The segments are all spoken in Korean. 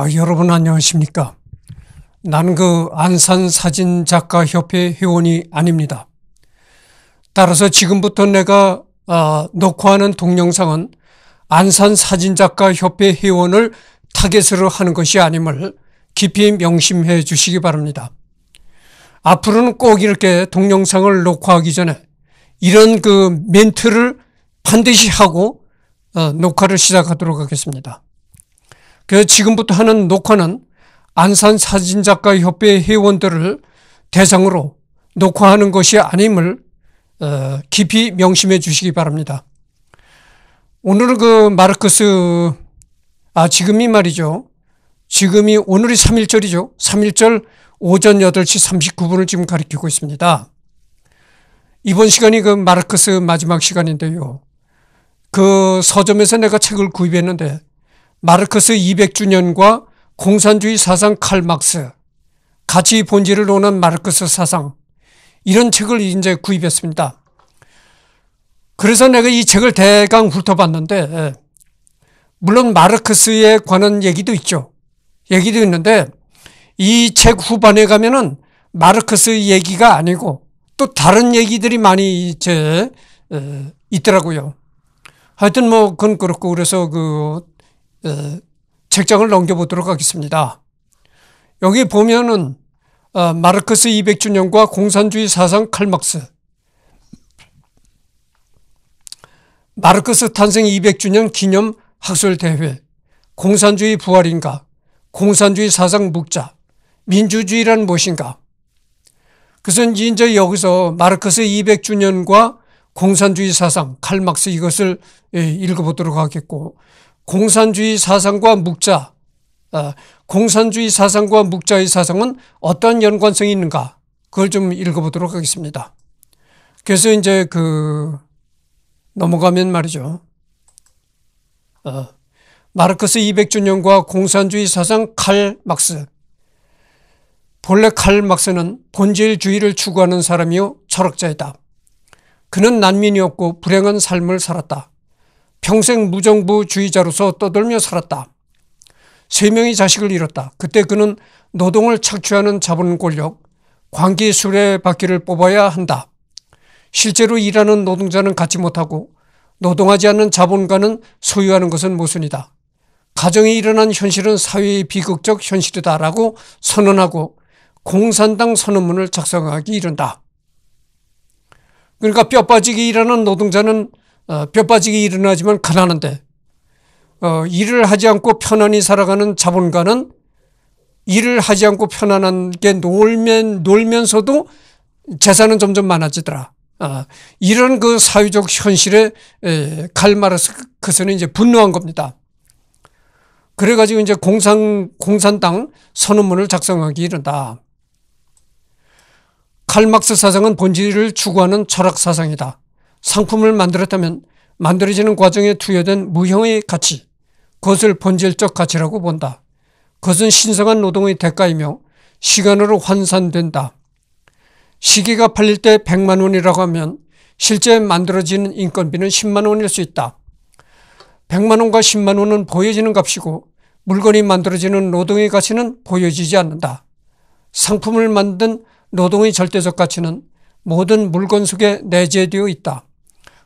아, 여러분 안녕하십니까. 나는 그 안산사진작가협회 회원이 아닙니다. 따라서 지금부터 내가 아, 녹화하는 동영상은 안산사진작가협회 회원을 타겟으로 하는 것이 아님을 깊이 명심해 주시기 바랍니다. 앞으로는 꼭 이렇게 동영상을 녹화하기 전에 이런 그 멘트를 반드시 하고 어, 녹화를 시작하도록 하겠습니다. 그래서 지금부터 하는 녹화는 안산 사진작가 협회 회원들을 대상으로 녹화하는 것이 아님을 어, 깊이 명심해 주시기 바랍니다. 오늘은 그 마르크스 아 지금이 말이죠. 지금이 오늘이 3일절이죠. 3일절 오전 8시 39분을 지금 가리키고 있습니다. 이번 시간이 그 마르크스 마지막 시간인데요. 그 서점에서 내가 책을 구입했는데 마르크스 200주년과 공산주의 사상 칼막스 가치 본질을 논한 마르크스 사상 이런 책을 이제 구입했습니다. 그래서 내가 이 책을 대강 훑어봤는데 예, 물론 마르크스에 관한 얘기도 있죠. 얘기도 있는데 이 책 후반에 가면은 마르크스 얘기가 아니고 또 다른 얘기들이 많이 이제 있더라고요. 하여튼 뭐 그건 그렇고 그래서 그 책장을 넘겨보도록 하겠습니다. 여기 보면은 어, 마르크스 200주년과 공산주의 사상 칼막스. 마르크스 탄생 200주년 기념 학술대회. 공산주의 부활인가? 공산주의 사상 묵자. 민주주의란 무엇인가? 그래서 이제 여기서 마르크스 200주년과 공산주의 사상 칼막스 이것을 예, 읽어보도록 하겠고 공산주의 사상과 묵자 아, 공산주의 사상과 묵자의 사상은 어떤 연관성이 있는가 그걸 좀 읽어보도록 하겠습니다. 그래서 이제 그 넘어가면 말이죠. 어, 마르크스 200주년과 공산주의 사상 칼 막스. 본래 칼 막스는 본질주의를 추구하는 사람이요 철학자이다. 그는 난민이었고 불행한 삶을 살았다. 평생 무정부주의자로서 떠돌며 살았다. 세 명의 자식을 잃었다. 그때 그는 노동을 착취하는 자본 권력, 관계 수레바퀴를 뽑아야 한다. 실제로 일하는 노동자는 갖지 못하고 노동하지 않는 자본가는 소유하는 것은 모순이다. 가정에 일어난 현실은 사회의 비극적 현실이다라고 선언하고 공산당 선언문을 작성하기 이른다. 그러니까 뼈 빠지게 일하는 노동자는 어, 뼈 빠지게 일어나지만 가난한데 어, 일을 하지 않고 편안히 살아가는 자본가는 일을 하지 않고 편안하게 놀면, 놀면서도 재산은 점점 많아지더라. 아, 이런 그 사회적 현실에 칼마르크스는 이제 분노한 겁니다. 그래가지고 이제 공산, 공산당 선언문을 작성하기 이른다. 칼막스 사상은 본질을 추구하는 철학 사상이다. 상품을 만들었다면 만들어지는 과정에 투여된 무형의 가치, 그것을 본질적 가치라고 본다. 그것은 신성한 노동의 대가이며 시간으로 환산된다. 시계가 팔릴 때 100만 원이라고 하면 실제 만들어지는 인건비는 10만 원일 수 있다. 100만 원과 10만 원은 보여지는 값이고 물건이 만들어지는 노동의 가치는 보여지지 않는다. 상품을 만든 노동의 절대적 가치는 모든 물건 속에 내재되어 있다.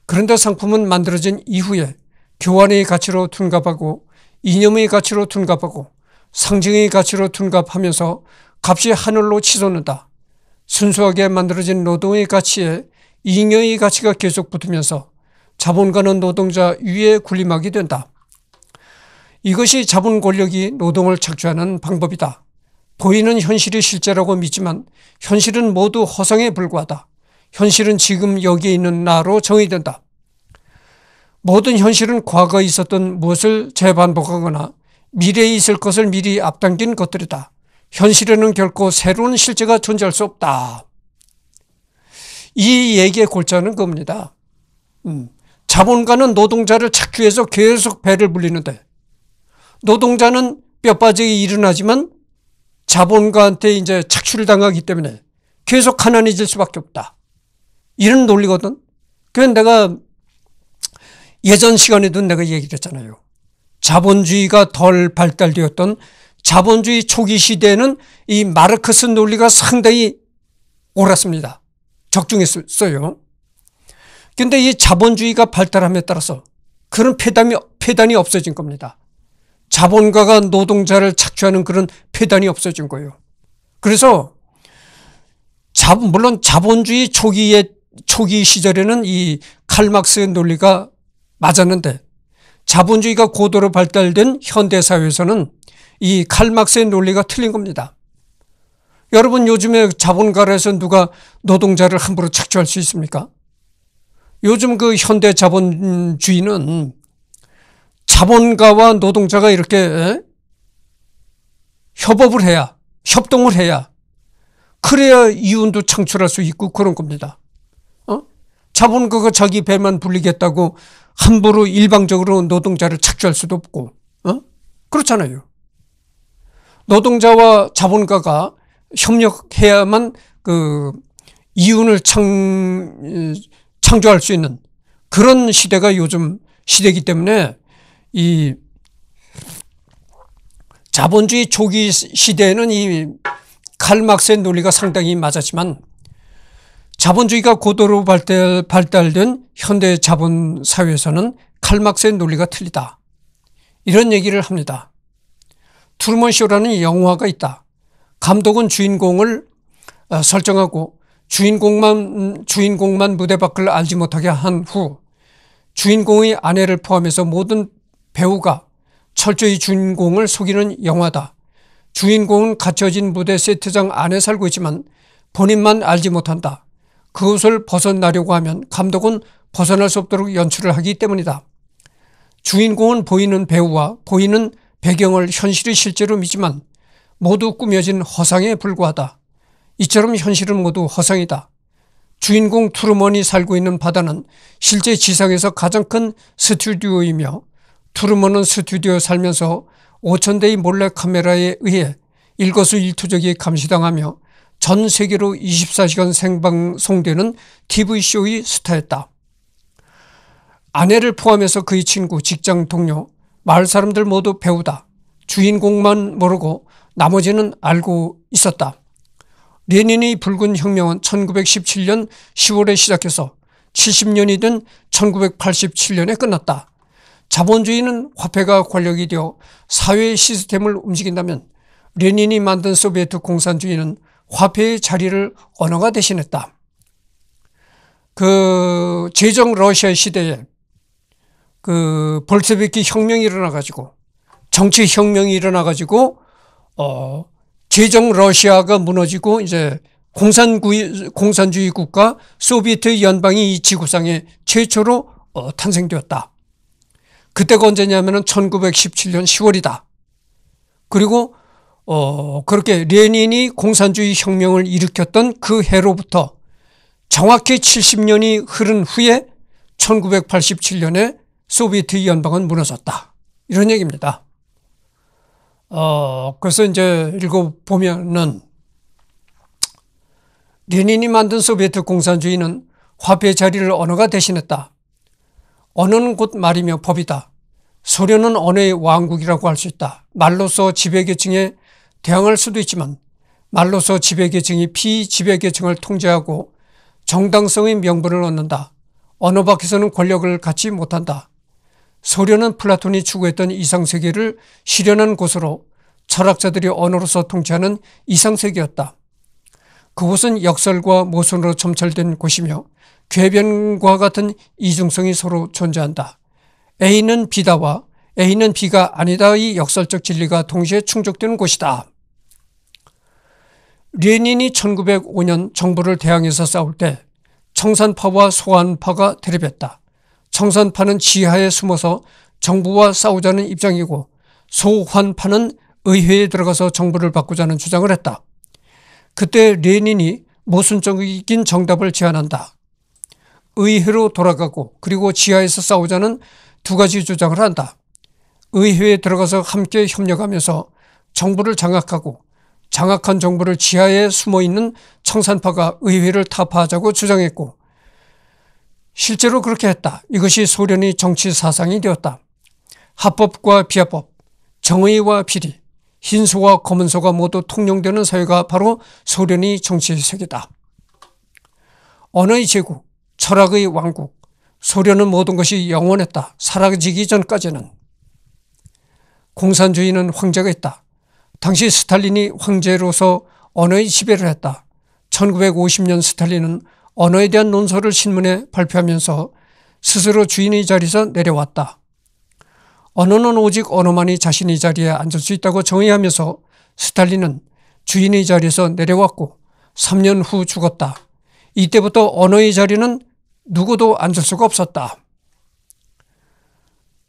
그런데 상품은 만들어진 이후에 교환의 가치로 둔갑하고 이념의 가치로 둔갑하고 상징의 가치로 둔갑하면서 값이 하늘로 치솟는다. 순수하게 만들어진 노동의 가치에 잉여의 가치가 계속 붙으면서 자본가는 노동자 위에 군림하게 된다. 이것이 자본 권력이 노동을 착취하는 방법이다. 보이는 현실이 실제라고 믿지만 현실은 모두 허상에 불과하다. 현실은 지금 여기에 있는 나로 정의된다. 모든 현실은 과거에 있었던 무엇을 재반복하거나 미래에 있을 것을 미리 앞당긴 것들이다. 현실에는 결코 새로운 실제가 존재할 수 없다. 이 얘기의 골자는 겁니다. 음, 자본가는 노동자를 착취 해서 계속 배를 불리는데 노동자는 뼈빠지게 일어나지만 자본가한테 이제 착취를 당하기 때문에 계속 가난해질 수밖에 없다. 이런 논리거든. 그래서 내가 예전 시간에도 내가 얘기를 했잖아요. 자본주의가 덜 발달되었던 자본주의 초기 시대에는 이 마르크스 논리가 상당히 옳았습니다. 적중했어요. 근데 이 자본주의가 발달함에 따라서 그런 폐단이, 폐단이 없어진 겁니다. 자본가가 노동자를 착취하는 그런 폐단이 없어진 거예요. 그래서 자, 물론 자본주의 초기에 초기 시절에는 이 칼막스의 논리가 맞았는데 자본주의가 고도로 발달된 현대사회에서는 이 칼막스의 논리가 틀린 겁니다. 여러분 요즘에 자본가라서 누가 노동자를 함부로 착취할 수 있습니까? 요즘 그 현대 자본주의는 자본가와 노동자가 이렇게 협업을 해야 협동을 해야 그래야 이윤도 창출할 수 있고 그런 겁니다. 어? 자본가가 자기 배만 불리겠다고 함부로 일방적으로 노동자를 착취할 수도 없고 어? 그렇잖아요. 노동자와 자본가가 협력해야만 그 이윤을 창, 창조할 수 있는 그런 시대가 요즘 시대이기 때문에 이 자본주의 초기 시대에는 이 칼막스의 논리가 상당히 맞았지만 자본주의가 고도로 발달, 발달된 현대 자본 사회에서는 칼막스의 논리가 틀리다. 이런 얘기를 합니다. 트루먼 쇼라는 영화가 있다. 감독은 주인공을 어, 설정하고 주인공만 주인공만 무대 밖을 알지 못하게 한 후 주인공의 아내를 포함해서 모든 배우가 철저히 주인공을 속이는 영화다. 주인공은 갇혀진 무대 세트장 안에 살고 있지만 본인만 알지 못한다. 그것을 벗어나려고 하면 감독은 벗어날 수 없도록 연출을 하기 때문이다. 주인공은 보이는 배우와 보이는 배경을 현실이 실제로 믿지만 모두 꾸며진 허상에 불과하다. 이처럼 현실은 모두 허상이다. 주인공 투르먼이 살고 있는 바다는 실제 지상에서 가장 큰 스튜디오이며 투르먼은 스튜디오에 살면서 5천 대의 몰래 카메라에 의해 일거수일투족이 감시당하며 전 세계로 24시간 생방송되는 TV쇼의 스타였다. 아내를 포함해서 그의 친구, 직장 동료, 마을 사람들 모두 배우다. 주인공만 모르고 나머지는 알고 있었다. 레닌의 붉은 혁명은 1917년 10월에 시작해서 70년이 된 1987년에 끝났다. 자본주의는 화폐가 권력이 되어 사회의 시스템을 움직인다면 레닌이 만든 소비에트 공산주의는 화폐의 자리를 언어가 대신했다. 그 제정 러시아 시대에 그 볼세비키 혁명이 일어나가지고 정치 혁명이 일어나가지고 어 제정 러시아가 무너지고 이제 공산주의, 공산주의 국가 소비에트 연방이 이 지구상에 최초로 어, 탄생되었다. 그때가 언제냐면은 1917년 10월이다. 그리고 어, 그렇게 레닌이 공산주의 혁명을 일으켰던 그 해로부터 정확히 70년이 흐른 후에 1987년에 소비에트 연방은 무너졌다. 이런 얘기입니다. 어, 그래서 이제 읽어보면은 레닌이 만든 소비에트 공산주의는 화폐 자리를 언어가 대신했다. 언어는 곧 말이며 법이다. 소련은 언어의 왕국이라고 할 수 있다. 말로서 지배계층에 대항할 수도 있지만 말로서 지배계층이 피지배계층을 통제하고 정당성의 명분을 얻는다. 언어 밖에서는 권력을 갖지 못한다. 소련은 플라톤이 추구했던 이상세계를 실현한 곳으로 철학자들이 언어로서 통치하는 이상세계였다. 그곳은 역설과 모순으로 점철된 곳이며 궤변과 같은 이중성이 서로 존재한다. A는 B다와 A는 B가 아니다의 역설적 진리가 동시에 충족되는 곳이다. 레닌이 1905년 정부를 대항해서 싸울 때 청산파와 소환파가 대립했다. 청산파는 지하에 숨어서 정부와 싸우자는 입장이고 소환파는 의회에 들어가서 정부를 바꾸자는 주장을 했다. 그때 레닌이 모순적인 정답을 제안한다. 의회로 돌아가고 그리고 지하에서 싸우자는 두 가지 주장을 한다. 의회에 들어가서 함께 협력하면서 정부를 장악하고 장악한 정부를 지하에 숨어 있는 청산파가 의회를 타파하자고 주장했고 실제로 그렇게 했다. 이것이 소련의 정치 사상이 되었다. 합법과 비합법, 정의와 비리, 흰소와 검은소가 모두 통용되는 사회가 바로 소련이 정치의 세계다. 언어의 제국, 철학의 왕국, 소련은 모든 것이 영원했다. 사라지기 전까지는. 공산주의는 황제가 있다. 당시 스탈린이 황제로서 언어의 지배를 했다. 1950년 스탈린은 언어에 대한 논설을 신문에 발표하면서 스스로 주인의 자리에서 내려왔다. 언어는 오직 언어만이 자신의 자리에 앉을 수 있다고 정의하면서 스탈린은 주인의 자리에서 내려왔고 3년 후 죽었다. 이때부터 언어의 자리는 누구도 앉을 수가 없었다.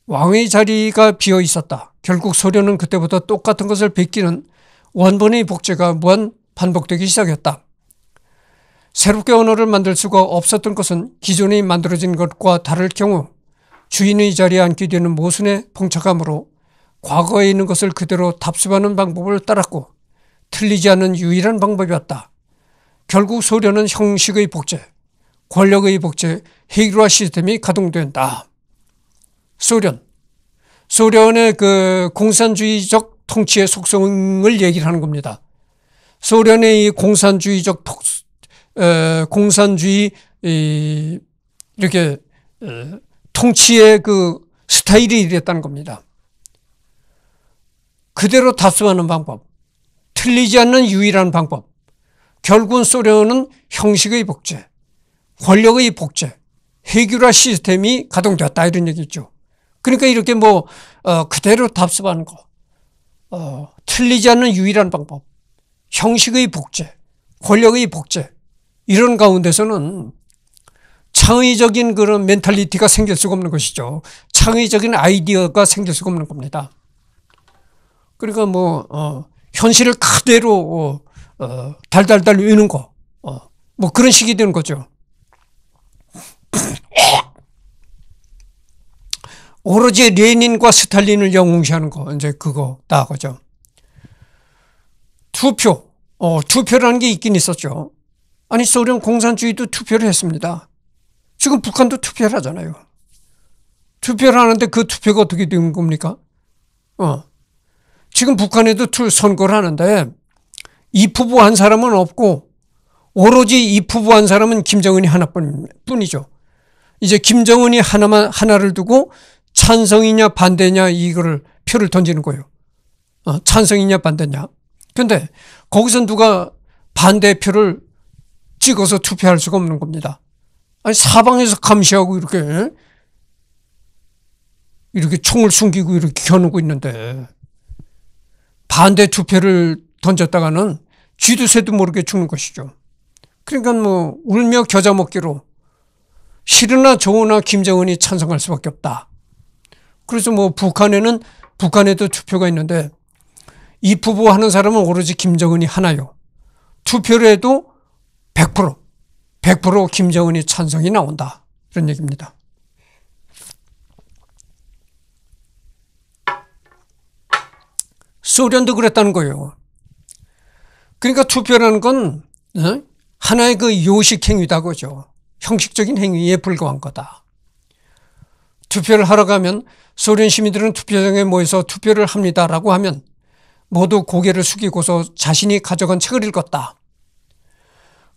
왕의 자리가 비어 있었다. 결국 소련은 그때부터 똑같은 것을 베끼는 원본의 복제가 무한 반복되기 시작했다. 새롭게 언어를 만들 수가 없었던 것은 기존에 만들어진 것과 다를 경우 주인의 자리에 앉게 되는 모순의 봉착함으로 과거에 있는 것을 그대로 답습하는 방법을 따랐고 틀리지 않은 유일한 방법이었다. 결국 소련은 형식의 복제, 권력의 복제, 헤이루화 시스템이 가동된다. 소련. 소련의 그 공산주의적 통치의 속성을 얘기를 하는 겁니다. 소련의 이 공산주의적 톡, 에, 공산주의 이, 이렇게 에, 통치의 그 스타일이 이랬다는 겁니다. 그대로 답습하는 방법, 틀리지 않는 유일한 방법. 결국은 소련은 형식의 복제, 권력의 복제, 해결화 시스템이 가동되었다 이런 얘기죠. 그러니까 이렇게 뭐 어, 그대로 답습하는 거, 어, 틀리지 않는 유일한 방법, 형식의 복제, 권력의 복제 이런 가운데서는 창의적인 그런 멘탈리티가 생길 수가 없는 것이죠. 창의적인 아이디어가 생길 수가 없는 겁니다. 그러니까 뭐 어, 현실을 그대로 어, 어 달달달 외는 거, 어, 뭐 그런 식이 되는 거죠. 오로지 레닌과 스탈린을 영웅시하는 거, 이제 그거다, 그죠. 투표, 어, 투표라는 게 있긴 있었죠. 아니, 소련 공산주의도 투표를 했습니다. 지금 북한도 투표를 하잖아요. 투표를 하는데 그 투표가 어떻게 된 겁니까? 어. 지금 북한에도 투, 선거를 하는데 입후보 한 사람은 없고 오로지 입후보 한 사람은 김정은이 하나뿐이죠. 이제 김정은이 하나만 하나를 두고 찬성이냐 반대냐 이거를 표를 던지는 거예요. 어, 찬성이냐 반대냐. 근데 거기서 누가 반대표를 찍어서 투표할 수가 없는 겁니다. 아니 사방에서 감시하고 이렇게 이렇게 총을 숨기고 이렇게 겨누고 있는데 반대 투표를 던졌다가는 쥐도 새도 모르게 죽는 것이죠. 그러니까 뭐 울며 겨자 먹기로 싫으나 좋으나 김정은이 찬성할 수밖에 없다. 그래서 뭐 북한에는 북한에도 투표가 있는데 이 부부 하는 사람은 오로지 김정은이 하나요. 투표를 해도 100% 100% 김정은이 찬성이 나온다. 이런 얘기입니다. 소련도 그랬다는 거예요. 그러니까 투표라는 건 어? 하나의 그 요식 행위다 그죠. 형식적인 행위에 불과한 거다. 투표를 하러 가면 소련 시민들은 투표장에 모여서 투표를 합니다라고 하면 모두 고개를 숙이고서 자신이 가져간 책을 읽었다.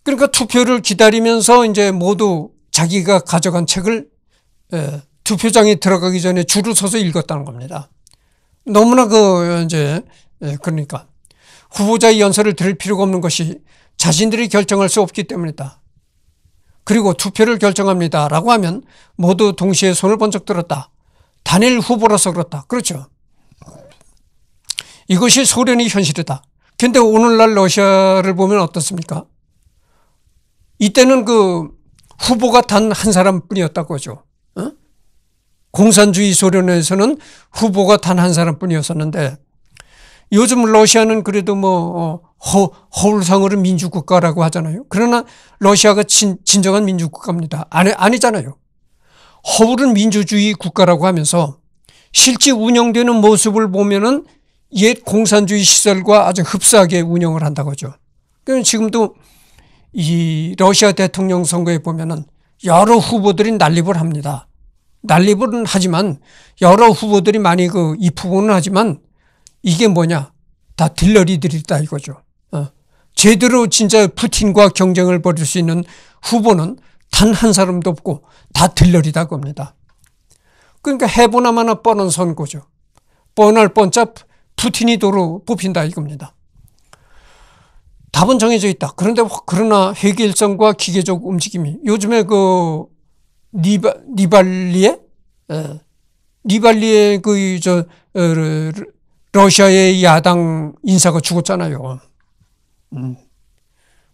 그러니까 투표를 기다리면서 이제 모두 자기가 가져간 책을 투표장에 들어가기 전에 줄을 서서 읽었다는 겁니다. 너무나 그 이제 그러니까 후보자의 연설을 들을 필요가 없는 것이 자신들이 결정할 수 없기 때문이다. 그리고 투표를 결정합니다. 라고 하면 모두 동시에 손을 번쩍 들었다. 단일 후보라서 그렇다. 그렇죠. 이것이 소련의 현실이다. 근데 오늘날 러시아를 보면 어떻습니까? 이때는 그 후보가 단 한 사람뿐이었다고 하죠. 어? 공산주의 소련에서는 후보가 단 한 사람뿐이었었는데 요즘 러시아는 그래도 뭐 어, 허, 허울상으로 민주국가라고 하잖아요. 그러나 러시아가 진, 진정한 민주국가입니다. 아니, 아니잖아요. 허울은 민주주의 국가라고 하면서 실제 운영되는 모습을 보면은 옛 공산주의 시설과 아주 흡사하게 운영을 한다고 하죠. 지금도 이 러시아 대통령 선거에 보면은 여러 후보들이 난립을 합니다. 난립은 하지만 여러 후보들이 많이 그 입후보는 하지만 이게 뭐냐? 다 딜러리들이다 이거죠. 어. 제대로 진짜 푸틴과 경쟁을 벌일 수 있는 후보는 단 한 사람도 없고 다 딜러리다 겁니다. 그러니까 해보나 마나 뻔한 선거죠. 뻔할 뻔짜 푸틴이 도로 뽑힌다 이겁니다. 답은 정해져 있다. 그런데 그러나 해결성과 기계적 움직임이 요즘에 그 니바, 니발리에 예. 니발리의 그저 어, 러시아의 야당 인사가 죽었잖아요. 음.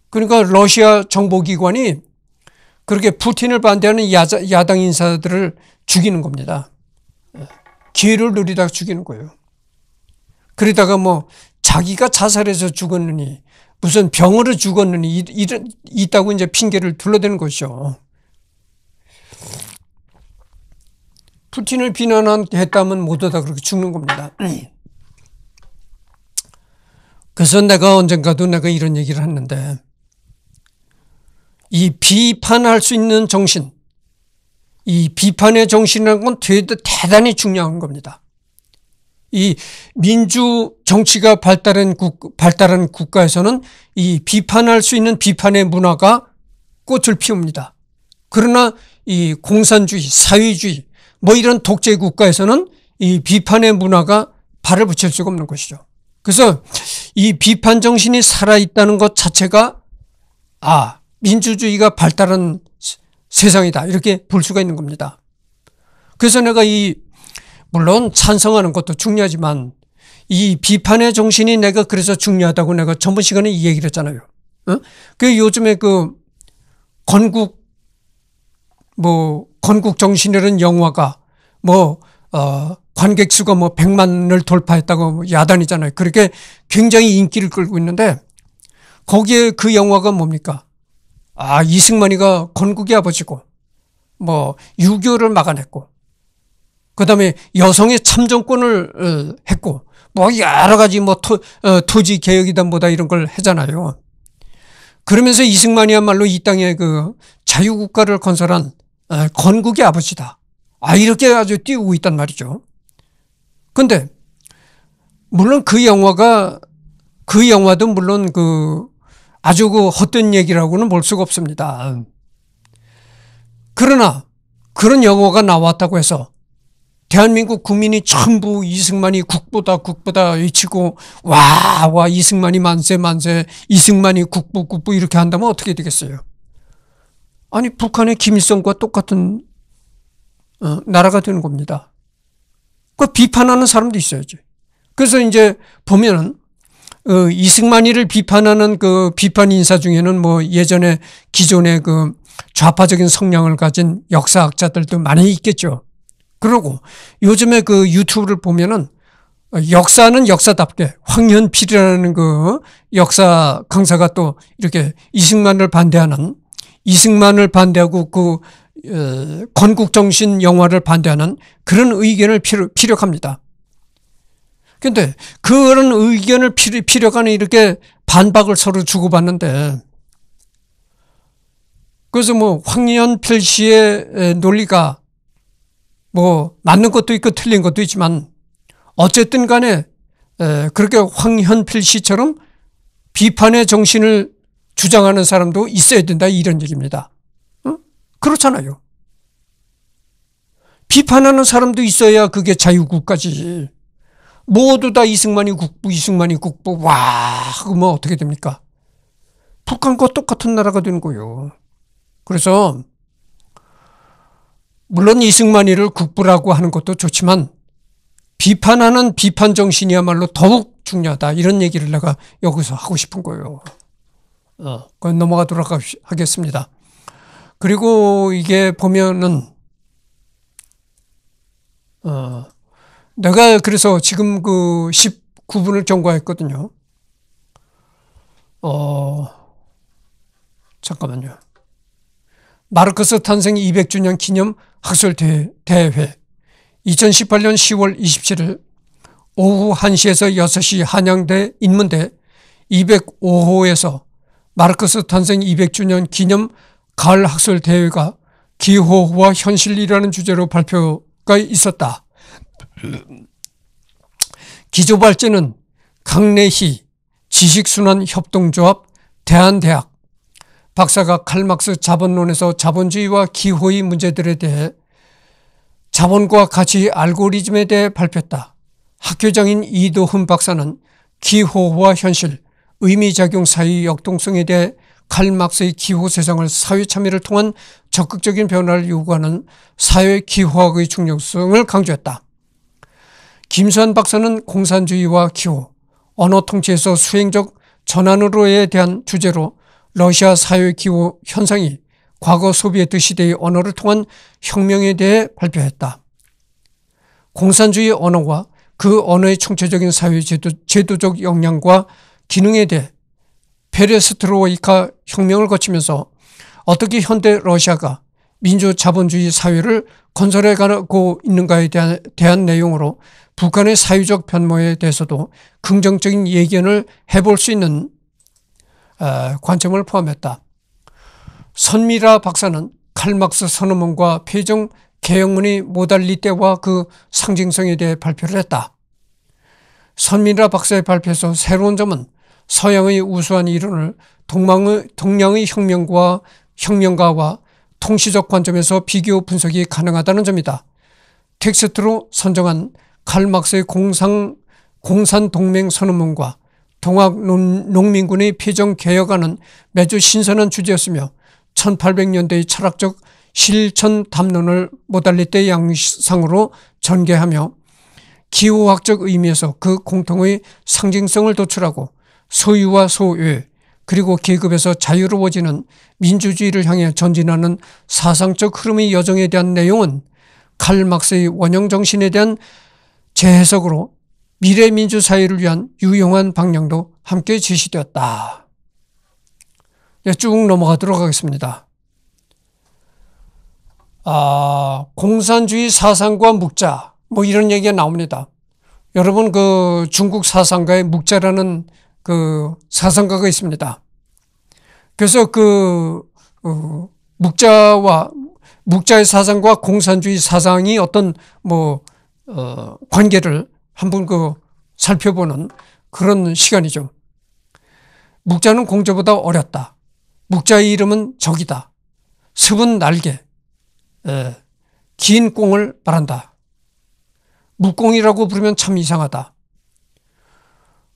그러니까 러시아 정보기관이 그렇게 푸틴을 반대하는 야자, 야당 인사들을 죽이는 겁니다. 예. 기회를 누리다가 죽이는 거예요. 그러다가 뭐 자기가 자살해서 죽었느니 무슨 병으로 죽었느니 이런 있다고 이제 핑계를 둘러대는 것이죠. 푸틴을 비난했다면 모두 다 그렇게 죽는 겁니다. 그래서 내가 언젠가도 내가 이런 얘기를 했는데 이 비판할 수 있는 정신, 이 비판의 정신이라는 건 대단히 중요한 겁니다. 이 민주 정치가 발달한 국, 발달한 국가에서는 이 비판할 수 있는 비판의 문화가 꽃을 피웁니다. 그러나 이 공산주의, 사회주의, 뭐 이런 독재 국가에서는 이 비판의 문화가 발을 붙일 수가 없는 것이죠. 그래서 이 비판 정신이 살아있다는 것 자체가 아, 민주주의가 발달한 세상이다. 이렇게 볼 수가 있는 겁니다. 그래서 내가 이 물론 찬성하는 것도 중요하지만 이 비판의 정신이 내가 그래서 중요하다고 내가 전번 시간에 이 얘기를 했잖아요. 어? 그 요즘에 그 건국 뭐 건국 정신이라는 영화가 뭐 어, 관객 수가 뭐 100만을 돌파했다고 뭐 야단이잖아요. 그렇게 굉장히 인기를 끌고 있는데 거기에 그 영화가 뭡니까? 아, 이승만이가 건국의 아버지고 뭐 유교를 막아냈고 그 다음에 여성의 참정권을 어, 했고 뭐 여러 가지 뭐 토, 어, 토지 개혁이다 뭐다 이런 걸 하잖아요. 그러면서 이승만이야말로 이 땅에 그 자유국가를 건설한 어, 건국의 아버지다. 아 이렇게 아주 띄우고 있단 말이죠. 근데 물론 그 영화가 그 영화도 물론 그 아주 그 헛된 얘기라고는 볼 수가 없습니다. 그러나 그런 영화가 나왔다고 해서 대한민국 국민이 전부 이승만이 국보다 국보다 외치고 와, 와, 이승만이 만세, 만세, 이승만이 국보, 국보 이렇게 한다면 어떻게 되겠어요? 아니, 북한의 김일성과 똑같은 어, 나라가 되는 겁니다. 그 비판하는 사람도 있어야지. 그래서 이제 보면은 어, 이승만이를 비판하는 그 비판 인사 중에는 뭐 예전에 기존의 그 좌파적인 성향을 가진 역사학자들도 많이 있겠죠. 그러고 요즘에 그 유튜브를 보면은 역사는 역사답게 황현필이라는 그 역사 강사가 또 이렇게 이승만을 반대하는 이승만을 반대하고 그 어, 건국정신 영화를 반대하는 그런 의견을 필요합니다. 근데 그런 의견을 필요, 필요하는 이렇게 반박을 서로 주고받는데 그래서 뭐 황현필 씨의 논리가 뭐 맞는 것도 있고 틀린 것도 있지만 어쨌든 간에 그렇게 황현필 씨처럼 비판의 정신을 주장하는 사람도 있어야 된다 이런 얘기입니다. 어? 그렇잖아요. 비판하는 사람도 있어야 그게 자유국가지. 모두 다 이승만이 국부, 이승만이 국부, 와, 그뭐 어떻게 됩니까? 북한과 똑같은 나라가 되는 거예요. 그래서 물론 이승만이를 국부라고 하는 것도 좋지만 비판하는 비판 정신이야말로 더욱 중요하다. 이런 얘기를 내가 여기서 하고 싶은 거예요. 어, 그건 넘어가도록 하겠습니다. 그리고 이게 보면은, 어, 내가 그래서 지금 그 19분을 경과했거든요. 어, 잠깐만요. 마르크스 탄생 200주년 기념 학술대회 2018년 10월 27일 오후 1시에서 6시 한양대 인문대 205호에서 마르크스 탄생 200주년 기념 가을 학술 대회가 기호와 현실이라는 주제로 발표가 있었다. 기조 발전은 강내희 지식순환협동조합 대한대학 박사가 칼막스 자본론에서 자본주의와 기호의 문제들에 대해 자본과 가치 알고리즘에 대해 발표했다. 학교장인 이도훈 박사는 기호와 현실, 의미작용 사이의 역동성에 대해 칼막스의 기호 세상을 사회 참여를 통한 적극적인 변화를 요구하는 사회 기호학의 중요성을 강조했다. 김수환 박사는 공산주의와 기호, 언어 통치에서 수행적 전환으로에 대한 주제로 러시아 사회 기호 현상이 과거 소비에트 시대의 언어를 통한 혁명에 대해 발표했다. 공산주의 언어와 그 언어의 총체적인 사회 제도, 제도적 역량과 기능에 대해 페레스트로이카 혁명을 거치면서 어떻게 현대 러시아가 민주자본주의 사회를 건설해 가고 있는가에 대한, 대한 내용으로 북한의 사회적 변모에 대해서도 긍정적인 예견을 해볼 수 있는 어, 관점을 포함했다. 선미라 박사는 칼막스 선언문과 폐정 개혁문의 모달리 때와 그 상징성에 대해 발표를 했다. 선미라 박사의 발표에서 새로운 점은 서양의 우수한 이론을 동방의, 동양의 혁명과 혁명가와 통시적 관점에서 비교 분석이 가능하다는 점이다. 텍스트로 선정한 칼막스의 공상, 공산동맹 선언문과 동학 농민군의 폐정 개혁안은 매주 신선한 주제였으며 1800년대의 철학적 실천 담론을 모달리 때 양상으로 전개하며 기호학적 의미에서 그 공통의 상징성을 도출하고 소유와 소외 그리고 계급에서 자유로워지는 민주주의를 향해 전진하는 사상적 흐름의 여정에 대한 내용은 칼 막스의 원형 정신에 대한 재해석으로 미래 민주 사회를 위한 유용한 방향도 함께 제시되었다. 네, 쭉 넘어가도록 하겠습니다. 아, 공산주의 사상과 묵자, 뭐 이런 얘기가 나옵니다. 여러분, 그 중국 사상가의 묵자라는 그 사상가가 있습니다. 그래서 그, 어, 묵자와, 묵자의 사상과 공산주의 사상이 어떤 뭐, 어, 관계를 한번 그 살펴보는 그런 시간이죠. 묵자는 공자보다 어렸다. 묵자의 이름은 적이다. 습은 날개, 에, 긴 꽁을 말한다. 묵공이라고 부르면 참 이상하다.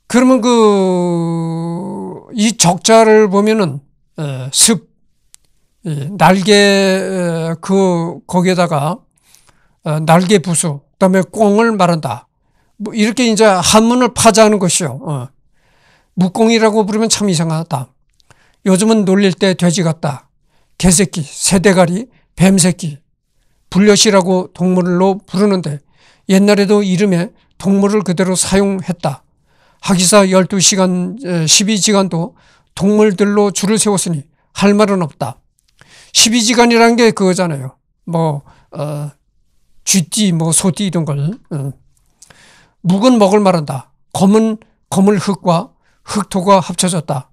그러면 그, 이 적자를 보면은, 에, 습, 에, 날개, 그, 거기에다가, 어, 날개 부수, 그 다음에 꽁을 말한다. 뭐 이렇게 이제 한문을 파자하는 것이요. 어. 묵공이라고 부르면 참 이상하다. 요즘은 놀릴 때 돼지 같다. 개새끼, 새대가리, 뱀새끼, 불려시라고 동물로 부르는데 옛날에도 이름에 동물을 그대로 사용했다. 하기사 12시간, 12시간도 동물들로 줄을 세웠으니 할 말은 없다. 12시간이라는 게 그거잖아요. 뭐, 어, 쥐띠, 뭐, 소띠 이런 걸. 어. 묵은 먹을 말한다. 검은 검을 흙과 흙토가 합쳐졌다.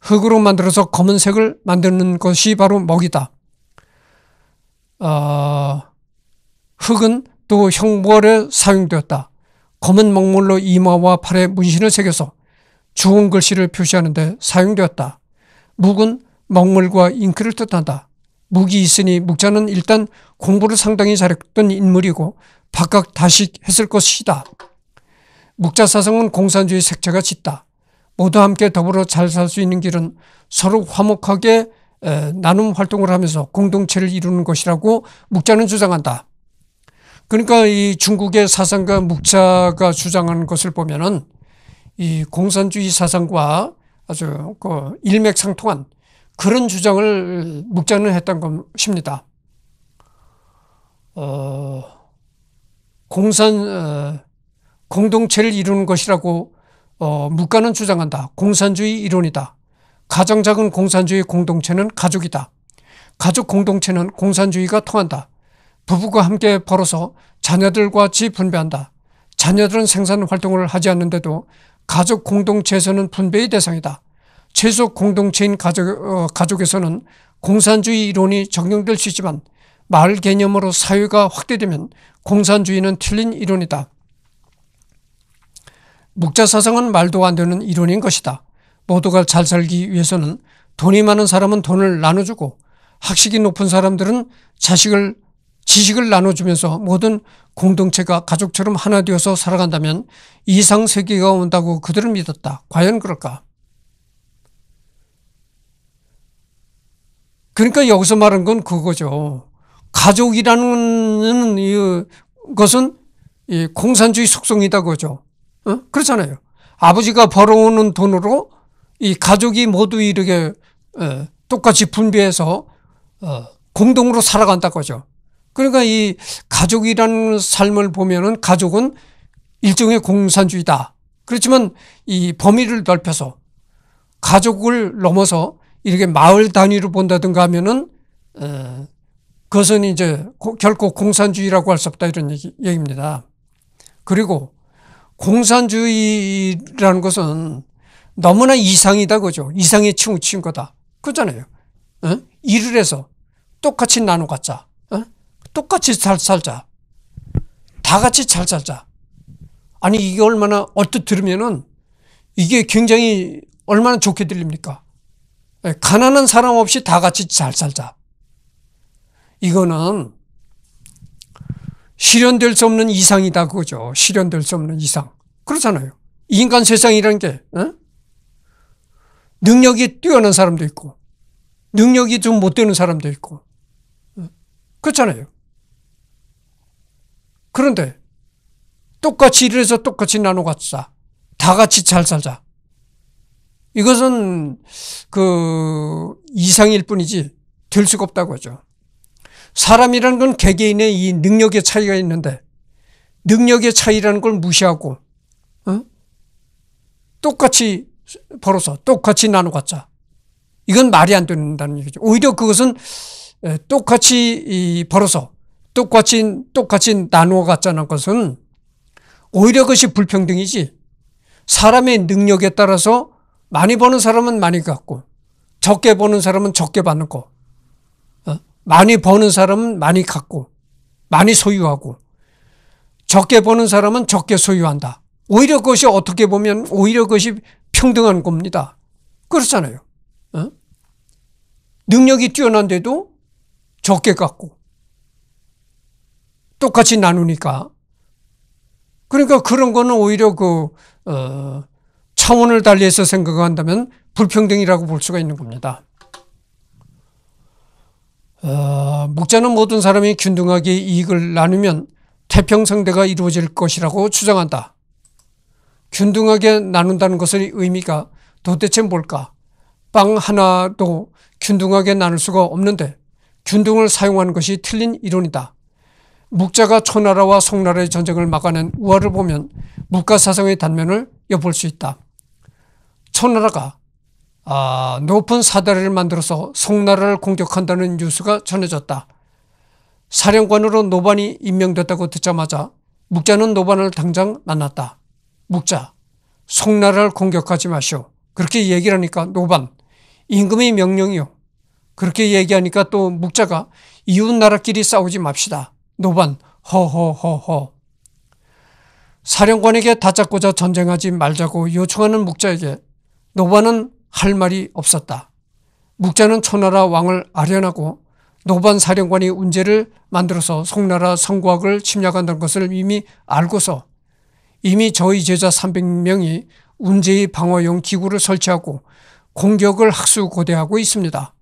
흙으로 만들어서 검은색을 만드는 것이 바로 먹이다. 어, 흙은 또 형벌에 사용되었다. 검은 먹물로 이마와 팔에 문신을 새겨서 주홍 글씨를 표시하는데 사용되었다. 묵은 먹물과 잉크를 뜻한다. 묵이 있으니 묵자는 일단 공부를 상당히 잘했던 인물이고 각각 다식했을 것이다. 묵자사성은 공산주의 색채가 짙다. 모두 함께 더불어 잘 살 수 있는 길은 서로 화목하게 나눔 활동을 하면서 공동체를 이루는 것이라고 묵자는 주장한다. 그러니까 이 중국의 사상가 묵자가 주장하는 것을 보면은 이 공산주의 사상과 아주 그 일맥상통한 그런 주장을 묵자는 했던 것입니다. 어, 공산 어, 공동체를 이루는 것이라고 어, 묵가는 주장한다. 공산주의 이론이다. 가장 작은 공산주의 공동체는 가족이다. 가족 공동체는 공산주의가 통한다. 부부가 함께 벌어서 자녀들과 같이 분배한다. 자녀들은 생산 활동을 하지 않는데도 가족 공동체에서는 분배의 대상이다. 최소 공동체인 가족, 어, 가족에서는 공산주의 이론이 적용될 수 있지만 마을 개념으로 사회가 확대되면 공산주의는 틀린 이론이다. 묵자사상은 말도 안 되는 이론인 것이다. 모두가 잘 살기 위해서는 돈이 많은 사람은 돈을 나눠주고 학식이 높은 사람들은 자식을 지식을 나눠주면서 모든 공동체가 가족처럼 하나 되어서 살아간다면 이상 세계가 온다고 그들은 믿었다. 과연 그럴까? 그러니까 여기서 말한 건 그거죠. 가족이라는 것은 공산주의 속성이다 그죠. 어? 그렇잖아요. 아버지가 벌어오는 돈으로 이 가족이 모두 이렇게 어, 똑같이 분배해서 어, 공동으로 살아간다 거죠. 그러니까 이 가족이라는 삶을 보면은 가족은 일종의 공산주의다. 그렇지만 이 범위를 넓혀서 가족을 넘어서 이렇게 마을 단위로 본다든가 하면은 어, 그것은 이제 결코 공산주의라고 할 수 없다 이런 얘기, 얘기입니다. 그리고 공산주의라는 것은 너무나 이상이다 그죠. 이상에 치우친 거다. 그잖아요. 어? 일을 해서 똑같이 나눠 갖자. 어? 똑같이 잘 살자. 다 같이 잘 살자. 아니 이게 얼마나 얼뜻 들으면은 이게 굉장히 얼마나 좋게 들립니까? 예, 가난한 사람 없이 다 같이 잘 살자. 이거는 실현될 수 없는 이상이다 그거죠. 실현될 수 없는 이상. 그렇잖아요. 인간 세상이라는 게 어? 능력이 뛰어난 사람도 있고 능력이 좀 못 되는 사람도 있고 어? 그렇잖아요. 그런데 똑같이 일해서 똑같이 나눠 갖자. 다 같이 잘 살자. 이것은 그 이상일 뿐이지 될 수가 없다고 하죠. 사람이라는 건 개개인의 이 능력의 차이가 있는데 능력의 차이라는 걸 무시하고 어? 똑같이 벌어서 똑같이 나눠 갖자. 이건 말이 안 된다는 얘기죠. 오히려 그것은 똑같이 벌어서 똑같이 똑같이 나누어 갖자는 것은 오히려 그것이 불평등이지. 사람의 능력에 따라서 많이 버는 사람은 많이 갖고 적게 버는 사람은 적게 받는 거. 어? 많이 버는 사람은 많이 갖고 많이 소유하고 적게 버는 사람은 적게 소유한다. 오히려 그것이 어떻게 보면 오히려 그것이 평등한 겁니다. 그렇잖아요. 어? 능력이 뛰어난데도 적게 갖고 똑같이 나누니까 그러니까 그런 거는 오히려 그 어, 차원을 달리해서 생각한다면 불평등이라고 볼 수가 있는 겁니다. 어, 묵자는 모든 사람이 균등하게 이익을 나누면 태평성대가 이루어질 것이라고 주장한다. 균등하게 나눈다는 것의 의미가 도대체 뭘까? 빵 하나도 균등하게 나눌 수가 없는데 균등을 사용하는 것이 틀린 이론이다. 묵자가 초나라와 송나라의 전쟁을 막아낸 우화를 보면 묵가사상의 단면을 엿볼 수 있다. 초나라가 아, 높은 사다리를 만들어서 송나라를 공격한다는 뉴스가 전해졌다. 사령관으로 노반이 임명됐다고 듣자마자 묵자는 노반을 당장 만났다. 묵자, 송나라를 공격하지 마시오. 그렇게 얘기를 하니까 노반, 임금의 명령이요. 그렇게 얘기하니까 또 묵자가 이웃 나라끼리 싸우지 맙시다. 노반, 허허허허. 사령관에게 다잡고자 전쟁하지 말자고 요청하는 묵자에게 노반은 할 말이 없었다. 묵자는 초나라 왕을 아련하고 노반 사령관이 운제를 만들어서 송나라 성곽을 침략한다는 것을 이미 알고서 이미 저희 제자 300명이 운제의 방어용 기구를 설치하고 공격을 학수고대하고 있습니다.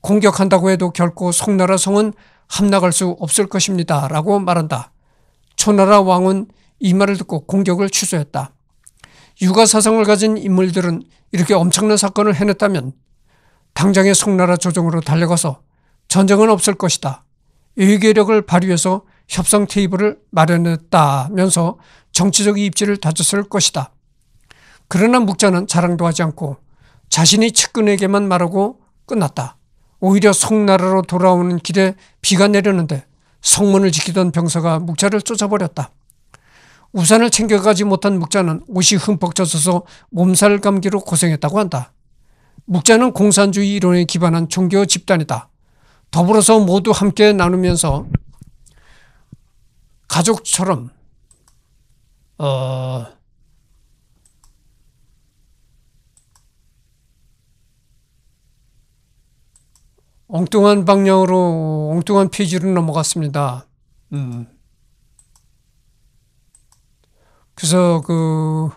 공격한다고 해도 결코 송나라 성은 함락할 수 없을 것입니다. 라고 말한다. 초나라 왕은 이 말을 듣고 공격을 취소했다. 육아사상을 가진 인물들은 이렇게 엄청난 사건을 해냈다면 당장의 송나라 조정으로 달려가서 전쟁은 없을 것이다. 외교력을 발휘해서 협상 테이블을 마련했다면서 정치적 입지를 다졌을 것이다. 그러나 묵자는 자랑도 하지 않고 자신이 측근에게만 말하고 끝났다. 오히려 송나라로 돌아오는 길에 비가 내렸는데 성문을 지키던 병사가 묵자를 쫓아버렸다. 우산을 챙겨가지 못한 묵자는 옷이 흠뻑 젖어서 몸살 감기로 고생했다고 한다. 묵자는 공산주의 이론에 기반한 종교 집단이다. 더불어서 모두 함께 나누면서 가족처럼 어, 엉뚱한 방향으로 엉뚱한 페이지로 넘어갔습니다. 음. 그래서 그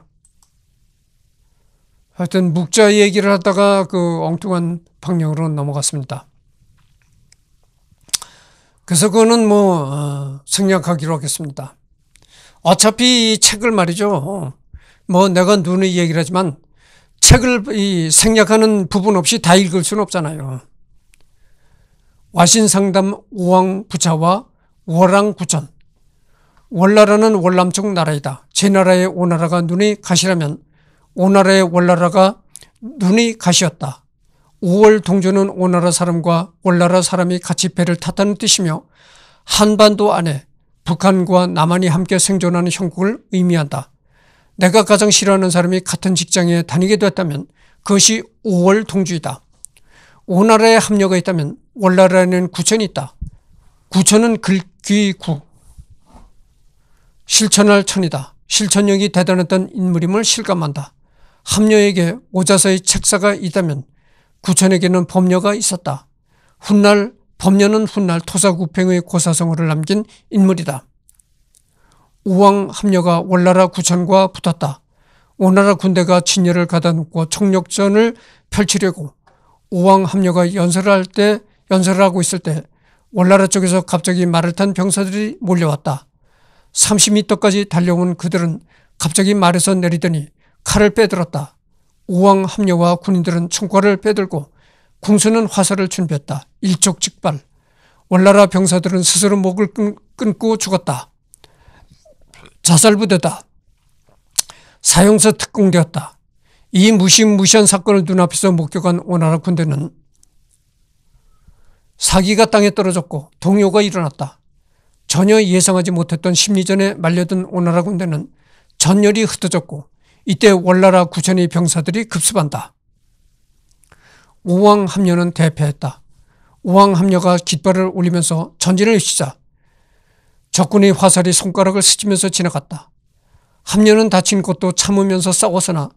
하여튼 묵자 얘기를 하다가 그 엉뚱한 방향으로 넘어갔습니다. 그래서 그거는 뭐 어, 생략하기로 하겠습니다. 어차피 이 책을 말이죠. 뭐 내가 눈의 얘기를 하지만 책을 이 생략하는 부분 없이 다 읽을 수는 없잖아요. 와신상담 우왕부차와 월왕구천 월나라는 월남쪽 나라이다. 제 나라의 오나라가 눈이 가시라면 오나라의 월나라가 눈이 가시였다. 5월 동조는 오나라 사람과 월나라 사람이 같이 배를 탔다는 뜻이며 한반도 안에 북한과 남한이 함께 생존하는 형국을 의미한다. 내가 가장 싫어하는 사람이 같은 직장에 다니게 됐다면 그것이 5월 동주이다. 오나라에 합류가 있다면 월나라에는 구천이 있다. 구천은 글귀구, 실천할 천이다. 실천력이 대단했던 인물임을 실감한다. 함녀에게 오자서의 책사가 있다면 구천에게는 법녀가 있었다. 훗날 법녀는 훗날 토사구팽의 고사성어를 남긴 인물이다. 우왕 함녀가 월나라 구천과 붙었다. 오나라 군대가 진열을 가다놓고 총력전을 펼치려고 우왕 함녀가 연설을 할 때 연설을 하고 있을 때 월나라 쪽에서 갑자기 말을 탄 병사들이 몰려왔다. 30m까지 달려온 그들은 갑자기 말에서 내리더니 칼을 빼들었다. 우왕 함녀와 군인들은 총과를 빼들고 궁수는 화살을 준비했다. 일촉즉발. 월나라 병사들은 스스로 목을 끊고 죽었다. 자살부대다. 사형서 특공되었다. 이 무시무시한 사건을 눈앞에서 목격한 오나라 군대는 사기가 땅에 떨어졌고 동요가 일어났다. 전혀 예상하지 못했던 심리전에 말려든 오나라 군대는 전열이 흩어졌고 이때 월나라 구천의 병사들이 급습한다. 우왕 함녀는 대패했다. 우왕 함녀가 깃발을 올리면서 전진을 시작. 적군의 화살이 손가락을 스치면서 지나갔다. 함녀는 다친 곳도 참으면서 싸웠으나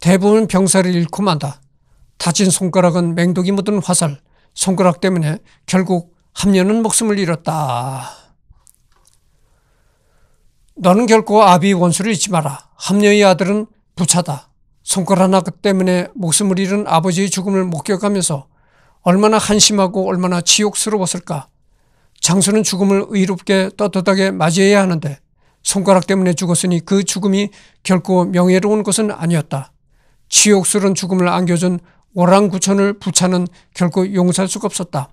대부분 병사를 잃고 만다. 다친 손가락은 맹독이 묻은 화살, 손가락 때문에 결국 함녀는 목숨을 잃었다. 너는 결코 아비 원수를 잊지 마라. 함녀의 아들은 부차다. 손가락 하나 때문에 목숨을 잃은 아버지의 죽음을 목격하면서 얼마나 한심하고 얼마나 지옥스러웠을까. 장수는 죽음을 의롭게 떳떳하게 맞이해야 하는데 손가락 때문에 죽었으니 그 죽음이 결코 명예로운 것은 아니었다. 지옥스러운 죽음을 안겨준 오랑구천을 부차는 결코 용서할 수가 없었다.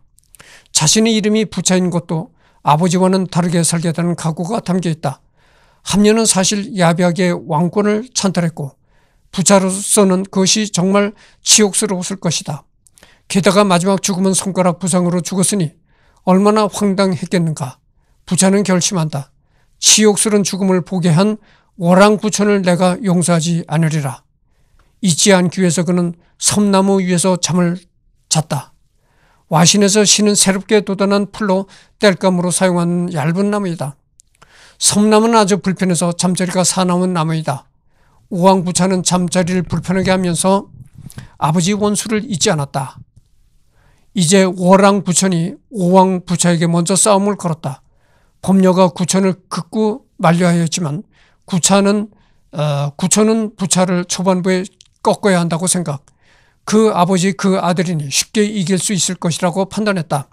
자신의 이름이 부차인 것도 아버지와는 다르게 살겠다는 각오가 담겨 있다. 함녀는 사실 야비하게 왕권을 찬탈했고 부자로서는 그것이 정말 치욕스러웠을 것이다. 게다가 마지막 죽음은 손가락 부상으로 죽었으니 얼마나 황당했겠는가. 부자는 결심한다. 치욕스러운 죽음을 보게 한 오랑구천을 내가 용서하지 않으리라. 잊지 않기 위해서 그는 섬나무 위에서 잠을 잤다. 와신에서 신은 새롭게 돋아난 풀로 땔감으로 사용하는 얇은 나무이다. 섬나무는 아주 불편해서 잠자리가 사나운 나무이다. 우왕부차는 잠자리를 불편하게 하면서 아버지 원수를 잊지 않았다. 이제 오랑부천이 오왕 부차에게 먼저 싸움을 걸었다. 법녀가 구천을 긋고 만려하였지만 구차는 어, 구천은 부차를 초반부에 꺾어야 한다고 생각. 그 아버지 그 아들이니 쉽게 이길 수 있을 것이라고 판단했다.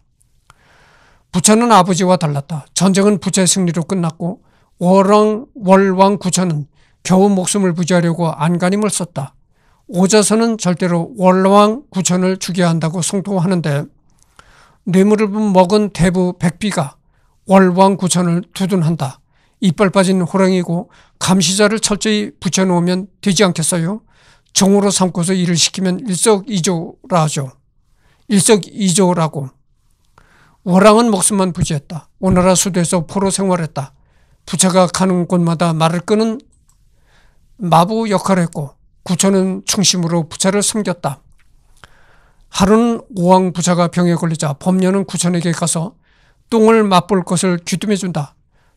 부차는 아버지와 달랐다. 전쟁은 부차의 승리로 끝났고 월왕 월왕 구차는 겨우 목숨을 부지하려고 안간힘을 썼다. 오자선은 절대로 월왕 구천을 죽여야 한다고 송토하는데 뇌물을 먹은 대부 백비가 월왕 구천을 두둔한다. 이빨 빠진 호랑이고 감시자를 철저히 붙여놓으면 되지 않겠어요? 정으로 삼고서 일을 시키면 일석이조라 하죠. 일석이조라고. 월왕은 목숨만 부지했다. 오나라 수도에서 포로 생활했다. 부처가 가는 곳마다 말을 끄는 마부 역할을 했고 구천은 충심으로 부차를 섬겼다. 하루는 오왕 부차가 병에 걸리자 범녀는 구천에게 가서 똥을 맛볼 것을 귀뜸해준다.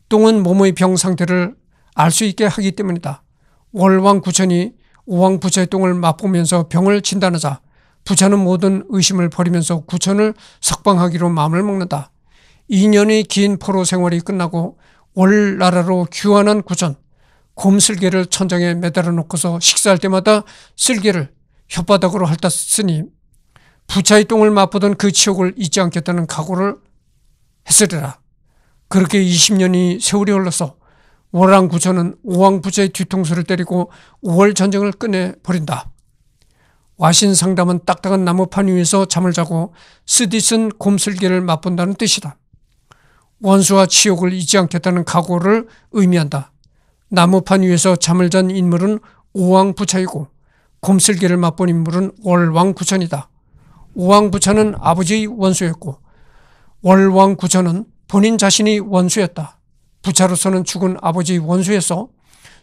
똥은 몸의 병 상태를 알 수 있게 하기 때문이다. 월왕 구천이 오왕 부차의 똥을 맛보면서 병을 진단하자 부자는 모든 의심을 버리면서 구천을 석방하기로 마음을 먹는다. 2년의 긴 포로 생활이 끝나고 월나라로 귀환한 구천, 곰슬개를 천장에 매달아 놓고서 식사할 때마다 슬개를 혓바닥으로 핥았으니 부차의 똥을 맛보던 그 치욕을 잊지 않겠다는 각오를 했으리라. 그렇게 20년이 세월이 흘러서 월왕구천은 오왕부자의 뒤통수를 때리고 5월 전쟁을 끝내버린다. 와신 상담은 딱딱한 나무판 위에서 잠을 자고 스디슨 곰슬개를 맛본다는 뜻이다. 원수와 치욕을 잊지 않겠다는 각오를 의미한다. 나무판 위에서 잠을 잔 인물은 오왕부차이고 곰슬개를 맛본 인물은 월왕구천이다. 오왕부차는 아버지의 원수였고 월왕구천은 본인 자신이 원수였다. 부차로서는 죽은 아버지의 원수에서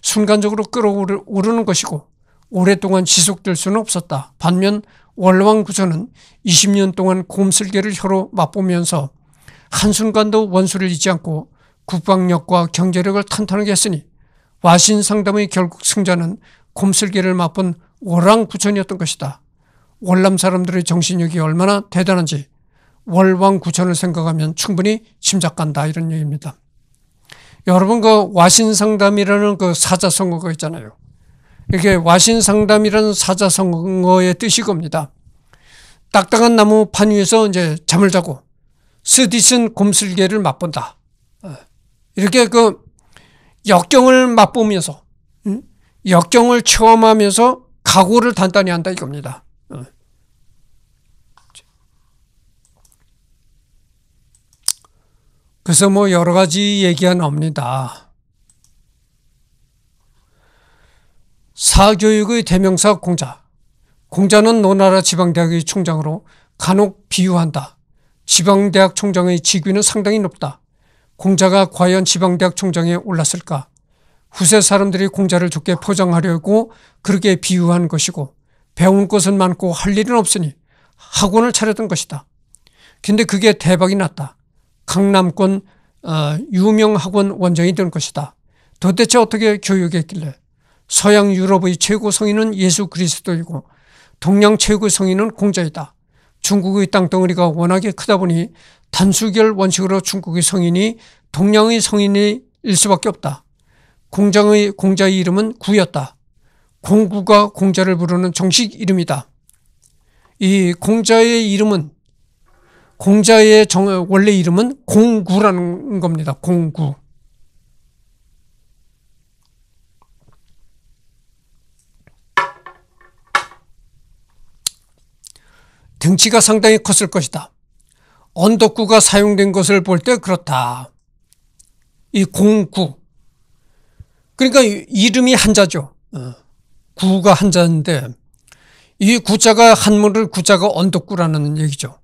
순간적으로 끌어오르는 것이고 오랫동안 지속될 수는 없었다. 반면 월왕구조는 20년 동안 곰슬개를 혀로 맛보면서 한순간도 원수를 잊지 않고 국방력과 경제력을 탄탄하게 했으니 와신 상담의 결국 승자는 곰슬개를 맛본 월왕구천이었던 것이다. 월남 사람들의 정신력이 얼마나 대단한지 월왕구천을 생각하면 충분히 짐작 간다 이런 얘기입니다. 여러분 그 와신 상담이라는 그 사자 성어가 있잖아요. 이게 와신 상담이라는 사자 성어의 뜻이 겁니다. 딱딱한 나무 판 위에서 이제 잠을 자고 스디슨 곰슬개를 맛본다. 어. 이렇게 그 역경을 맛보면서 역경을 체험하면서 각오를 단단히 한다 이겁니다. 어. 그래서 뭐 여러 가지 얘기가 나옵니다. 사교육의 대명사 공자. 공자는 노나라 지방대학의 총장으로 간혹 비유한다. 지방대학 총장의 직위는 상당히 높다. 공자가 과연 지방대학 총장에 올랐을까? 후세 사람들이 공자를 좋게 포장하려고 그렇게 비유한 것이고 배운 것은 많고 할 일은 없으니 학원을 차렸던 것이다. 근데 그게 대박이 났다. 강남권 어, 유명 학원 원장이 된 것이다. 도대체 어떻게 교육했길래 서양 유럽의 최고 성인은 예수 그리스도이고 동양 최고 성인은 공자이다. 중국의 땅덩어리가 워낙에 크다 보니 단수결 원칙으로 중국의 성인이 동양의 성인일 수밖에 없다. 공장의 공자의 이름은 구였다. 공구가 공자를 부르는 정식 이름이다. 이 공자의 이름은 공자의 정, 원래 이름은 공구라는 겁니다. 공구. 등치가 상당히 컸을 것이다. 언덕구가 사용된 것을 볼 때 그렇다. 이 공구. 그러니까 이름이 한자죠. 어. 구가 한자인데 이 구자가 한문을 구자가 언덕구라는 얘기죠.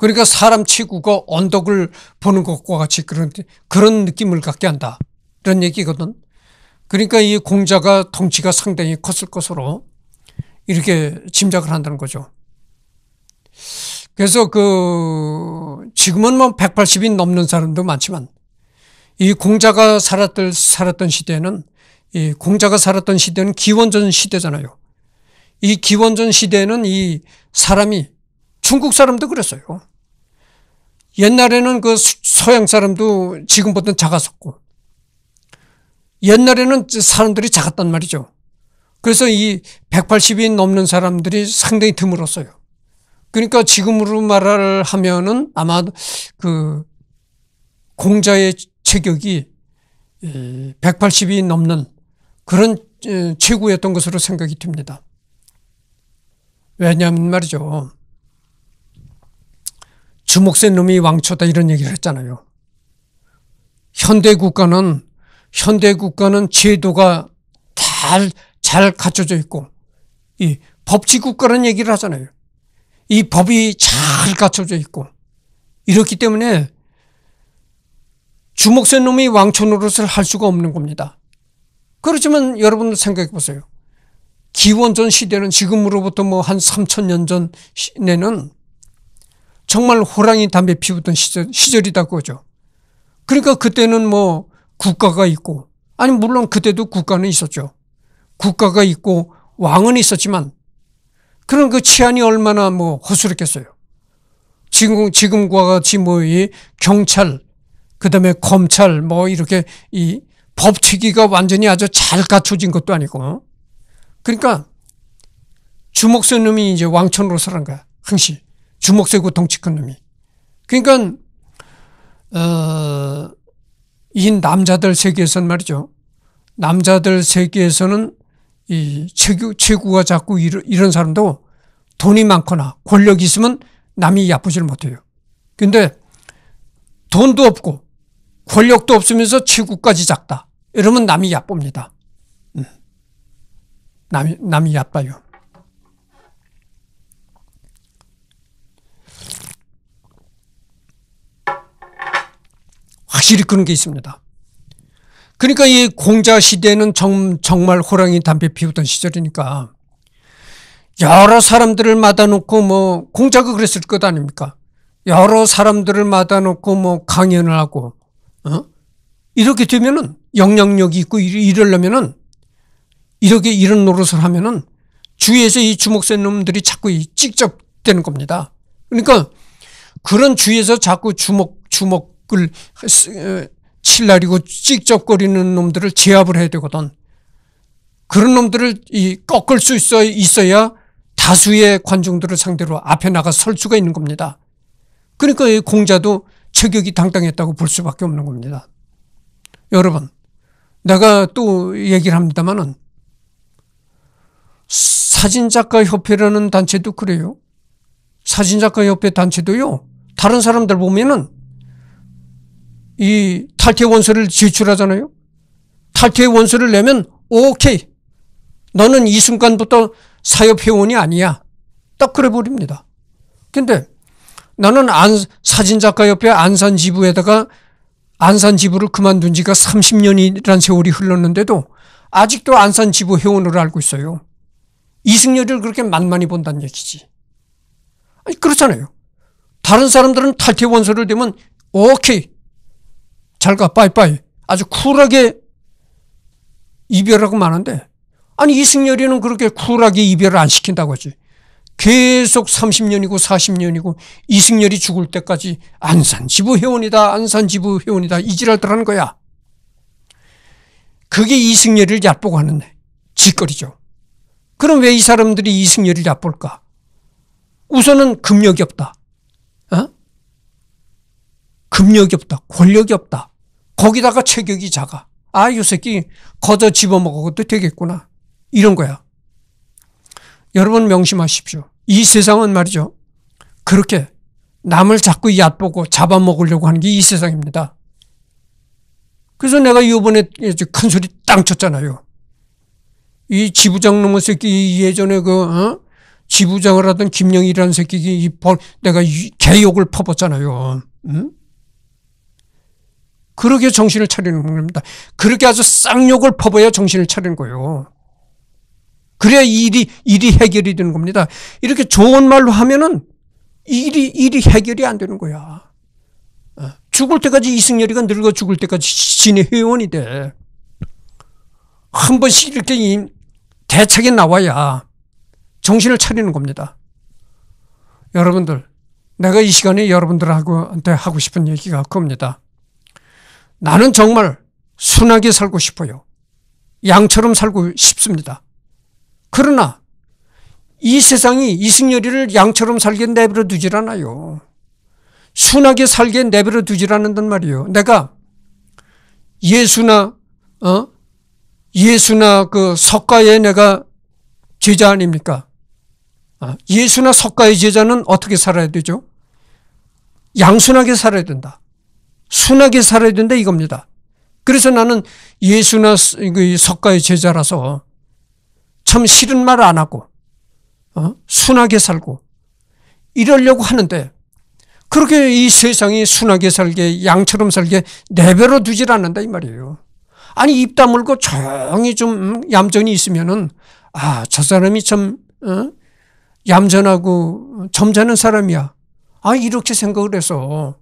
그러니까 사람 치구가 언덕을 보는 것과 같이 그런, 그런 느낌을 갖게 한다. 이런 얘기거든. 그러니까 이 공자가 덩치가 상당히 컸을 것으로 이렇게 짐작을 한다는 거죠. 그래서 그, 지금은 뭐 180이 넘는 사람도 많지만 이 공자가 살았던, 살았던 시대는 이 공자가 살았던 시대는 기원전 시대잖아요. 이 기원전 시대는 이 사람이 중국 사람도 그랬어요. 옛날에는 그 서양 사람도 지금보다 작았었고, 옛날에는 사람들이 작았단 말이죠. 그래서 이 180이 넘는 사람들이 상당히 드물었어요. 그러니까 지금으로 말을 하면은 아마 그 공자의 체격이 180이 넘는 그런 최고였던 것으로 생각이 듭니다. 왜냐하면 말이죠. 주목센 놈이 왕초다 이런 얘기를 했잖아요. 현대 국가는 현대 국가는 제도가 잘, 잘 갖춰져 있고 이 법치 국가라는 얘기를 하잖아요. 이 법이 잘 갖춰져 있고 이렇기 때문에 주목센 놈이 왕초 노릇을 할 수가 없는 겁니다. 그렇지만 여러분 생각해 보세요. 기원전 시대는 지금으로부터 뭐 한 3천년 전에는 정말 호랑이 담배 피우던 시절, 시절이다 그거죠. 그러니까 그때는 뭐 국가가 있고, 아니, 물론 그때도 국가는 있었죠. 국가가 있고 왕은 있었지만 그런 그 치안이 얼마나 뭐 허술했겠어요. 지금, 지금과 같이 뭐 이 경찰, 그 다음에 검찰, 뭐 이렇게 이 법치기가 완전히 아주 잘 갖춰진 것도 아니고. 그러니까 센 놈이 이제 왕천으로 살은 거야. 항시. 주먹 세고 덩치 큰 놈이. 그러니까, 어, 이 남자들 세계에서는 말이죠. 남자들 세계에서는 이 최고, 최고가 자꾸 이런, 이런 사람도 돈이 많거나 권력이 있으면 남이 야쁘지를 못해요. 근데 돈도 없고 권력도 없으면서 체구까지 작다. 이러면 남이 야쁩니다. 음. 남이, 남이 야빠요. 확실히 그런 게 있습니다. 그러니까 이 공자 시대는 정, 정말 호랑이 담배 피우던 시절이니까 여러 사람들을 맞아놓고 뭐 공자가 그랬을 것 아닙니까? 여러 사람들을 맞아놓고 뭐 강연을 하고 어? 이렇게 되면은 영향력이 있고 이러려면은 이렇게 이런 노릇을 하면은 주위에서 이 주먹 센 놈들이 자꾸 찍적되는 겁니다. 그러니까 그런 주위에서 자꾸 주먹 주 먹을 칠날이고 찍적거리는 놈들을 제압을 해야 되거든. 그런 놈들을 이 꺾을 수 있어 있어야 다수의 관중들을 상대로 앞에 나가 설 수가 있는 겁니다. 그러니까 이 공자도 체격이 당당했다고 볼 수밖에 없는 겁니다. 여러분, 내가 또 얘기를 합니다만은 사진작가 협회라는 단체도 그래요. 사진작가 협회 단체도요. 다른 사람들 보면은 이 탈퇴 원서를 제출하잖아요. 탈퇴 원서를 내면 오케이. 너는 이 순간부터 사협회원이 아니야. 딱 그래 버립니다. 근데 나는 안, 사진작가협회 안산 지부에다가 안산 지부를 그만둔 지가 30년이란 세월이 흘렀는데도 아직도 안산 지부 회원으로 알고 있어요. 이승열을 그렇게 만만히 본다는 얘기지. 아니, 그렇잖아요. 다른 사람들은 탈퇴 원서를 대면 오케이 잘 가, 빠이빠이. 아주 쿨하게 이별하고 마는데, 아니, 이승열이는 그렇게 쿨하게 이별을 안 시킨다고 하지. 계속 30년이고 40년이고 이승열이 죽을 때까지 안산지부 회원이다, 안산지부 회원이다, 이 지랄들 하는 거야. 그게 이승열을 얕보고 하는 짓거리죠. 그럼 왜 이 사람들이 이승열을 얕볼까? 우선은 금력이 없다. 어? 금력이 없다. 권력이 없다. 거기다가 체격이 작아. 아, 이 새끼 거저 집어먹어도 되겠구나. 이런 거야. 여러분 명심하십시오. 이 세상은 말이죠. 그렇게 남을 자꾸 얕보고 잡아먹으려고 하는 게 이 세상입니다. 그래서 내가 이번에 큰 소리 땅 쳤잖아요. 이 지부장 놈의 새끼 예전에 그 어? 지부장을 하던 김영희라는 새끼 내가 개욕을 퍼붓잖아요. 응? 그렇게 정신을 차리는 겁니다. 그렇게 아주 쌍욕을 퍼버야 정신을 차리는 거예요. 그래야 일이, 일이 해결이 되는 겁니다. 이렇게 좋은 말로 하면은 일이, 일이 해결이 안 되는 거야. 어, 죽을 때까지 이승열이가 늙어 죽을 때까지 진의 회원이 돼. 한 번씩 이렇게 대책에 나와야 정신을 차리는 겁니다. 여러분들, 내가 이 시간에 여러분들한테 하고 싶은 얘기가 그겁니다. 나는 정말 순하게 살고 싶어요. 양처럼 살고 싶습니다. 그러나 이 세상이 이승열이를 양처럼 살게 내버려 두질 않아요. 순하게 살게 내버려 두질 않는단 말이에요. 내가 예수나 어 예수나 그 석가의 내가 제자 아닙니까? 아, 예수나 석가의 제자는 어떻게 살아야 되죠? 양순하게 살아야 된다. 순하게 살아야 된다 이겁니다. 그래서 나는 예수나 그 석가의 제자라서 참 싫은 말 안 하고 어? 순하게 살고 이러려고 하는데 그렇게 이 세상이 순하게 살게 양처럼 살게 내버려 두질 않는다 이 말이에요. 아니 입 다물고 조용히 좀 음, 얌전히 있으면은 아 저 사람이 참 어? 얌전하고 점잖은 사람이야. 아 이렇게 생각을 해서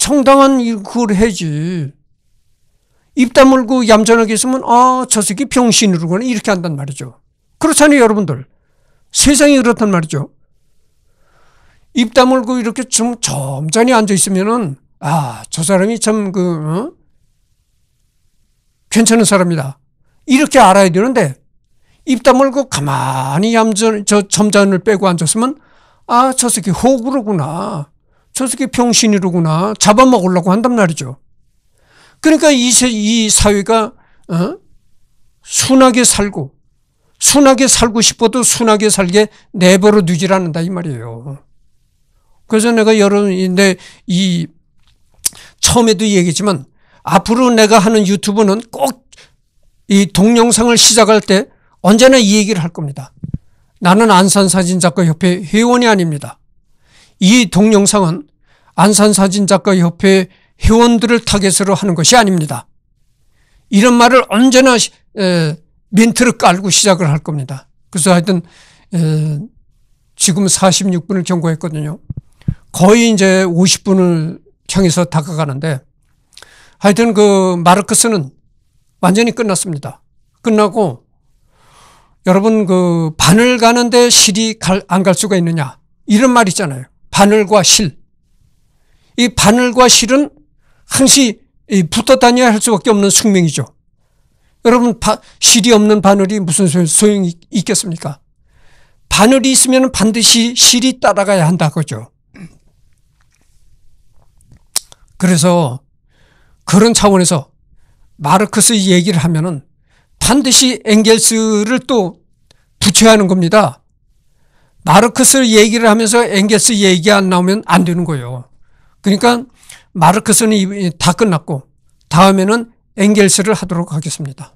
정당한 그걸 해지. 입 다물고 얌전하게 있으면, 아, 저 새끼 병신으로거나 이렇게 한단 말이죠. 그렇잖아요, 여러분들. 세상이 그렇단 말이죠. 입 다물고 이렇게 좀 점잖이 앉아 있으면은 아, 저 사람이 참 그, 어? 괜찮은 사람이다. 이렇게 알아야 되는데 입 다물고 가만히 얌전, 저 점잔을 빼고 앉았으면 아, 저 새끼 호구로구나. 저 새끼 병신이로구나. 잡아먹으려고 한단 말이죠. 그러니까 이, 이 사회가, 어? 순하게 살고, 순하게 살고 싶어도 순하게 살게 내버려 두질 않는다, 이 말이에요. 그래서 내가 여러, 내, 이, 처음에도 얘기했지만, 앞으로 내가 하는 유튜브는 꼭 이 동영상을 시작할 때 언제나 이 얘기를 할 겁니다. 나는 안산사진작가협회 회원이 아닙니다. 이 동영상은 안산사진작가협회 회원들을 타겟으로 하는 것이 아닙니다. 이런 말을 언제나 멘트를 깔고 시작을 할 겁니다. 그래서 하여튼 지금 46분을 경고했거든요. 거의 이제 50분을 향해서 다가가는데 하여튼 그 마르크스는 완전히 끝났습니다. 끝나고 여러분 그 바늘 가는데 실이 안 갈 수가 있느냐 이런 말 있잖아요. 바늘과 실. 이 바늘과 실은 항시 붙어 다녀야 할 수밖에 없는 숙명이죠. 여러분 바, 실이 없는 바늘이 무슨 소용이 있겠습니까? 바늘이 있으면 반드시 실이 따라가야 한다 그죠. 그래서 그런 차원에서 마르크스 얘기를 하면은 반드시 엥겔스를 또 붙여야 하는 겁니다. 마르크스 얘기를 하면서 엥겔스 얘기 안 나오면 안 되는 거예요. 그러니까 마르크스는 다 끝났고 다음에는 엥겔스를 하도록 하겠습니다.